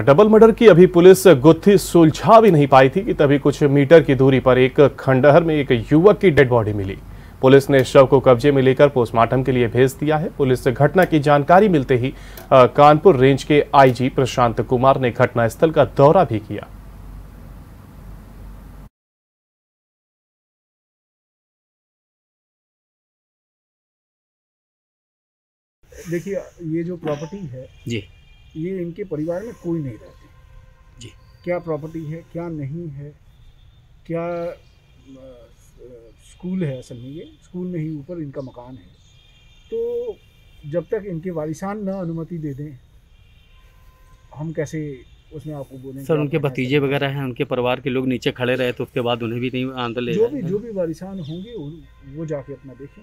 Double murder की अभी police गुत्थी सुलझा भी नहीं पाई थी कि तभी कुछ मीटर की दूरी पर एक खंडहर में एक युवक की डेड बॉडी मिली। पुलिस ने शव को कब्जे में लेकर पोस्टमार्टम के लिए भेज दिया है। पुलिस से घटना की जानकारी मिलते ही कानपुर रेंज के आईजी प्रशांत कुमार ने घटनास्थल का दौरा भी किया। देखिए ये जो प्रॉपर्टी है जी। ये इनके परिवार में कोई नहीं रहते। जी। क्या प्रॉपर्टी है क्या नहीं है क्या स्कूल है असल में ये स्कूल में ही ऊपर इनका मकान है। तो जब तक इनके वारिसान न अनुमति दे दें हम कैसे उसमें आपको बोलें सर उनके भतीजे वगैरह हैं उनके परिवार के लोग नीचे खड़े रहे तो उसके बाद उन्हें भी नहीं अंदर ले जो भी जो भी वारिसान होंगे वो- वो जाके अपना देखें।